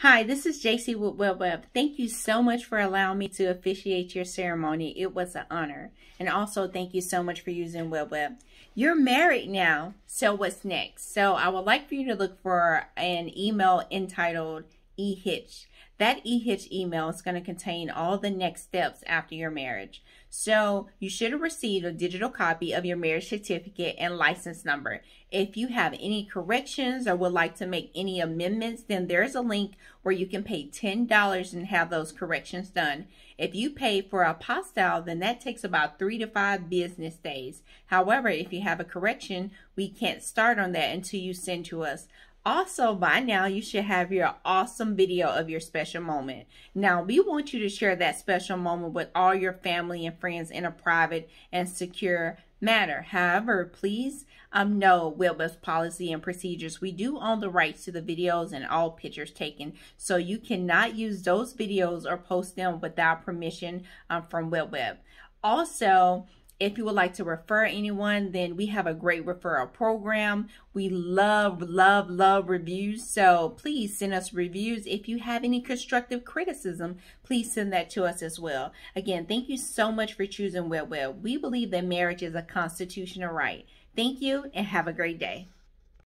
Hi, this is JC with WebWed. Thank you so much for allowing me to officiate your ceremony. It was an honor. And also, thank you so much for using WebWed. You're married now, so what's next? So I would like for you to look for an email entitled eHitch. That eHitch email is going to contain all the next steps after your marriage. So you should have received a digital copy of your marriage certificate and license number. If you have any corrections or would like to make any amendments, then there's a link where you can pay $10 and have those corrections done. If you pay for a apostille, then that takes about three to five business days. However, if you have a correction, we can't start on that until you send to us. Also, by now, you should have your awesome video of your special moment. Now, we want you to share that special moment with all your family and friends in a private and secure manner. However, please um, know WebWed's policy and procedures. We do own the rights to the videos and all pictures taken, so you cannot use those videos or post them without permission um, from WebWed. Also, if you would like to refer anyone, then we have a great referral program. We love, love, love reviews. So please send us reviews. If you have any constructive criticism, please send that to us as well. Again, thank you so much for choosing WebWed. We believe that marriage is a constitutional right. Thank you and have a great day.